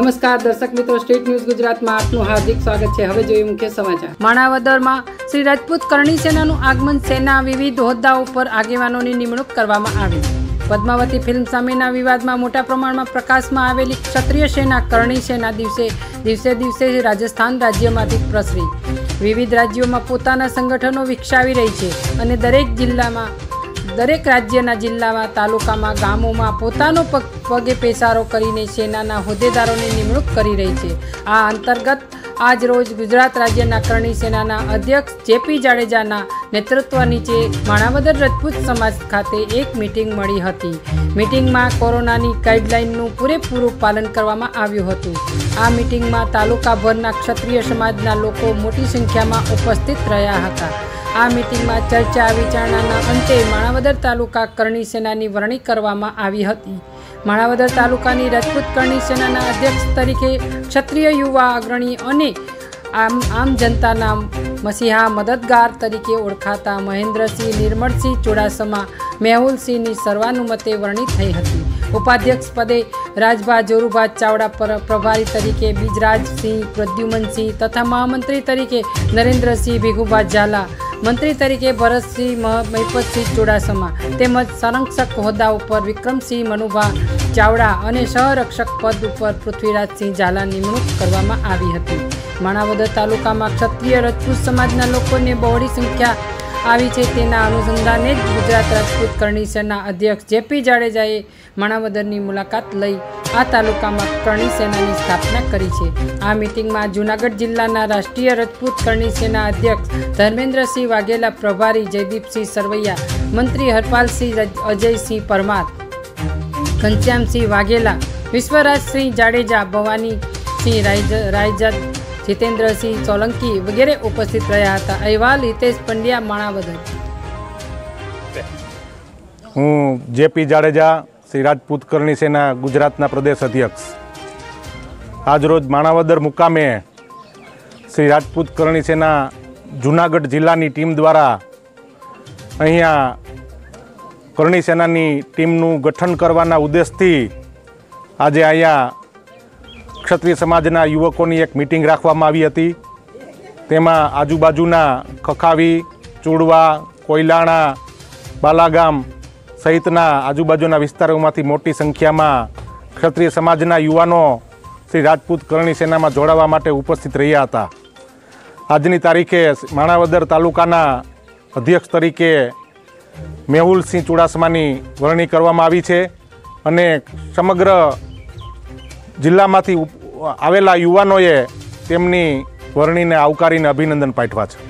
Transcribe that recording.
નમસ્કાર, દર્શક મિત્રો, સ્ટેટ ન્યૂઝ ગુજરાતમાં આપનું હાર્દિક સ્વાગત છે. હવે જોઈએ મુખ્ય સમાચાર. માણાવદરમાં શ્રી રાજપૂત કરણી સેનાનું આગમન સેના વિવિધ હોદ્દાઓ પર આગેવાનોની નિમણૂક કરવામાં આવી. પદ્માવતી ફિલ્મ સામેના વિવાદમાં મોટા પ્રમાણમાં પ્રકાશમાં આવેલી ક્ષત્રિય સેના, કરણી સેના દિવસે દિવસે દિવસે રાજસ્થાન રાજ્યમાંથી પ્રસરી. વિવિધ રાજ્યોમાં પોતાના સંગઠનો વિકસાવી રહી છે અને દરેક જિલ્લામાં, દરેક રાજ્યના જિલ્લામાં, તાલુકામાં, ગામોમાં પોતાનો પગ, પગે પેસારો કરીને સેનાના હોદ્દેદારોની નિમણૂક કરી રહી છે. આ અંતર્ગત આજ રોજ ગુજરાત રાજ્યના કરણી સેનાના અધ્યક્ષ જેપી જાડેજાના નેતૃત્વ નીચે માણાવદર રજપૂત સમાજ ખાતે એક મિટિંગ મળી હતી. મિટિંગમાં કોરોનાની ગાઈડલાઇનનું પૂરેપૂરું પાલન કરવામાં આવ્યું હતું. આ મિટિંગમાં તાલુકાભરના ક્ષત્રિય સમાજના લોકો મોટી સંખ્યામાં ઉપસ્થિત રહ્યા હતા. આ મિટિંગમાં ચર્ચા વિચારણાના અંતે માણાવદર તાલુકા કરણી સેનાની વરણી કરવામાં આવી હતી. માણાવદર તાલુકાની રાજપૂત કરણી સેનાના અધ્યક્ષ તરીકે ક્ષત્રિય યુવા અગ્રણી અને આમ આમ જનતાના મસીહા મદદગાર તરીકે ઓળખાતા મહેન્દ્રસિંહ નિર્મળસિંહ ચુડાસમા મેહુલસિંહની સર્વાનુમતે વરણી થઈ હતી. ઉપાધ્યક્ષ પદે રાજભા જોરુભા ચાવડા પર પ્રભારી તરીકે બીજરાજસિંહ, પ્રદ્યુમનસિંહ તથા મહામંત્રી તરીકે નરેન્દ્રસિંહ ભીખુભા ઝાલા, મંત્રી તરીકે ભરતસિંહ મહિપતસિંહ ચુડાસમા તેમજ સંરક્ષક હોદ્દા ઉપર વિક્રમસિંહ મનુભા ચાવડા અને સહરક્ષક પદ ઉપર પૃથ્વીરાજસિંહ ઝાલા નિમણૂક કરવામાં આવી હતી. માણાવદર તાલુકામાં ક્ષત્રિય રજપૂત સમાજના લોકોને બહોળી સંખ્યા આવી છે તેના અનુસંધાને જ ગુજરાત રાજપૂત કરણી અધ્યક્ષ જેપી જાડેજાએ માણાવદરની મુલાકાત લઈ આ તાલુકામાં કરણી સેનાની સ્થાપના કરી છે. આ મિટિંગમાં જૂનાગઢ જિલ્લાના રાષ્ટ્રીય રજપૂત કરણી સેના અધ્યક્ષ ધર્મેન્દ્રસિંહ વાઘેલા પ્રભારી જયદીપસિંહ સરવૈયા, મંત્રી હરપાલસિંહ અજયસિંહ પરમાર, ઘનશ્યામસિંહ વાઘેલા, વિશ્વરાજસિંહ જાડેજા, ભવાનીસિંહ રાયજાદ જીતેન્દ્રસિંહ સોલંકી વગેરે ઉપસ્થિત રહ્યા હતા. અહેવાલ હિતેશ પંડ્યા, માણાવદર. હું જેપી જાડેજા, શ્રી રાજપૂત કરણી સેના, ગુજરાતના પ્રદેશ અધ્યક્ષ. આજરોજ માણાવદર મુકામે શ્રી રાજપૂત કરણી સેના જુનાગઢ જિલ્લાની ટીમ દ્વારા અહીંયા કરણી સેનાની ટીમનું ગઠન કરવાના ઉદ્દેશથી આજે અહીંયા ક્ષત્રિય સમાજના યુવકોની એક મિટિંગ રાખવામાં આવી હતી. તેમાં આજુબાજુના ખખાવી, ચૂડવા, કોયલાણા, બાલાગામ સહિતના આજુબાજુના વિસ્તારોમાંથી મોટી સંખ્યામાં ક્ષત્રિય સમાજના યુવાનો શ્રી રાજપૂત કરણી સેનામાં જોડાવા માટે ઉપસ્થિત રહ્યા હતા. આજની તારીખે માણાવદર તાલુકાના અધ્યક્ષ તરીકે મેહુલસિંહ ચુડાસમાની વરણી કરવામાં આવી છે અને સમગ્ર જિલ્લામાંથી આવેલા યુવાનોએ તેમની વરણીને આવકારીને અભિનંદન પાઠવા છે.